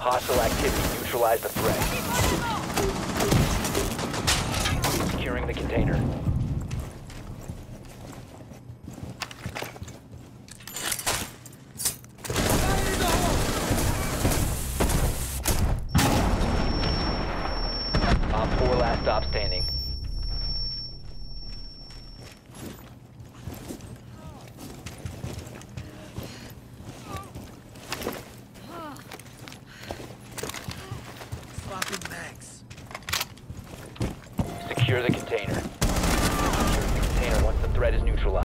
Hostile activity. neutralized the threat. Securing the container. Op 4 last stop standing. Dropping max. Secure the container. Secure the container once the threat is neutralized.